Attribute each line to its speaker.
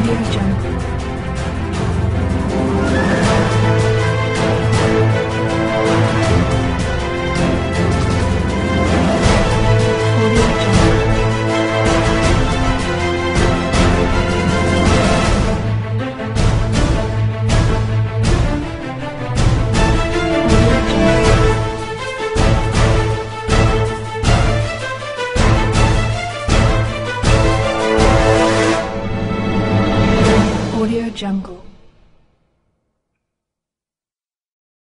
Speaker 1: Media Jungle. jungle.